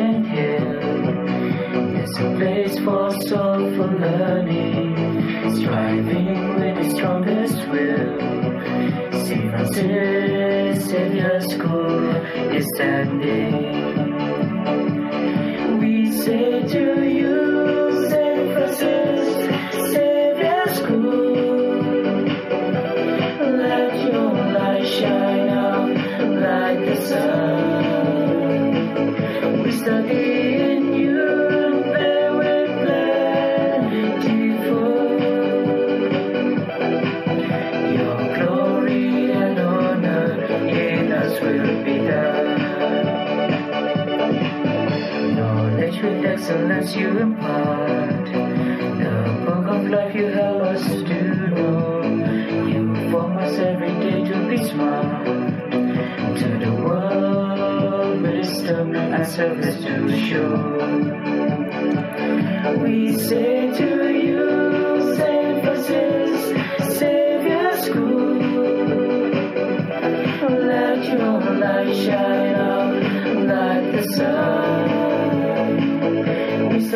here. It's a place for soulful learning, striving with the strongest will. St. Francis Xavier School is standing. We say to you, St. Francis Xavier School, let your light shine out like the sun. Excellence you impart. The book of life you help us to know. You form us every day to be smart. To the world wisdom and service to show. We say to you,